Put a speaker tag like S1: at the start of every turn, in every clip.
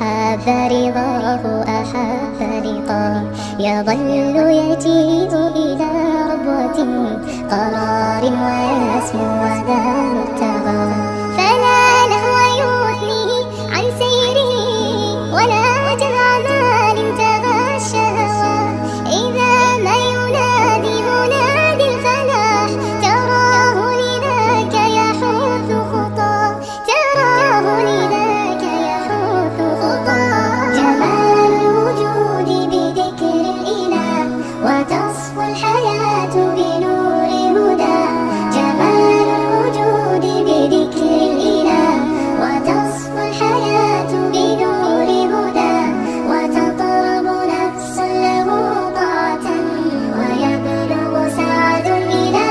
S1: أحب رضاه أحب رضاه يظل يجيء إلى ربوة قرار ويسمو وذا مبتغى. فلا لهو يثنيه عن سيره ولا وتصفو الحياة بنور هدى جمال الوجود بذكر الإله. وتصفو الحياة بنور هدى له طاعة ويبلغ سعد إلى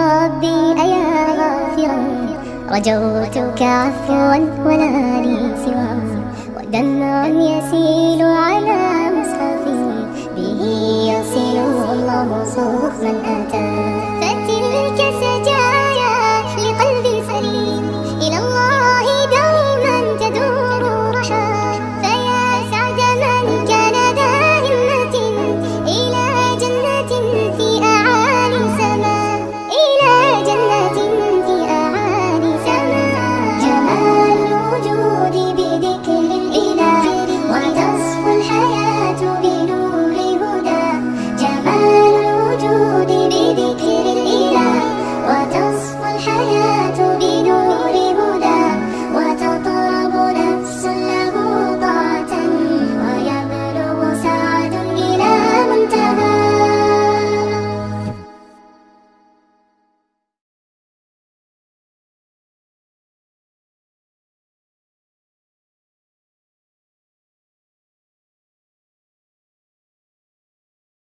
S1: ربي أيا غافرا رجوتك عفوا ولا لي سوى. ودمع يسير